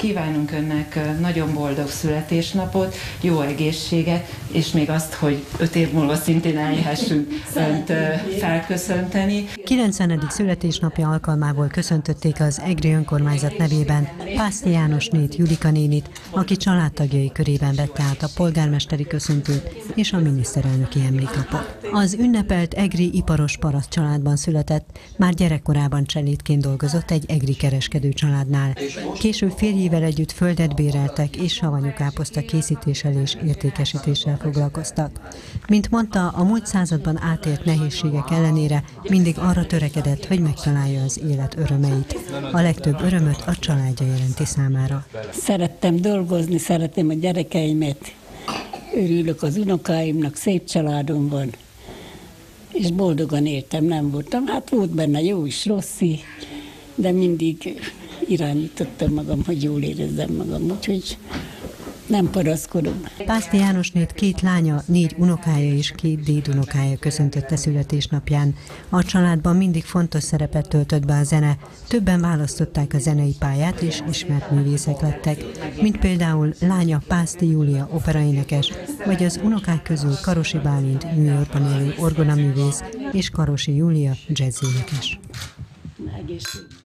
Kívánunk önnek nagyon boldog születésnapot, jó egészséget, és még azt, hogy öt év múlva szintén eljehessünk önt felköszönteni. 90. születésnapja alkalmából köszöntötték az EGRI önkormányzat nevében Pászti Jánosnét Julika nénit, aki családtagjai körében vette át a polgármesteri köszöntőt és a miniszterelnöki emlékapot. Az ünnepelt EGRI iparos paraszt családban született, már gyerekkorában cselédként dolgozott egy EGRI kereskedő családnál. Később férjével együtt földet béreltek és savanyú káposzta készítéssel és értékesítéssel foglalkoztak. Mint mondta, a múlt században átélt nehézségek ellenére mindig arra törekedett, hogy megtalálja az élet örömeit. A legtöbb örömöt a családja jelenti számára. Szerettem dolgozni, szeretem a gyerekeimet, örülök az unokáimnak, szép családom van, és boldogan éltem, nem voltam. Hát volt benne jó is, rossz de mindig irányítottam magam, hogy jól érezzem magam, úgyhogy nem paraszkodom. Pászti Jánosnét két lánya, négy unokája és két dédunokája köszöntötte születésnapján. A családban mindig fontos szerepet töltött be a zene, többen választották a zenei pályát és ismert művészek lettek, mint például lánya Pászti Júlia operaénekes, vagy az unokák közül Karosi Bálint New Yorkban élő orgonaművész és Karosi Júlia jazzénekes.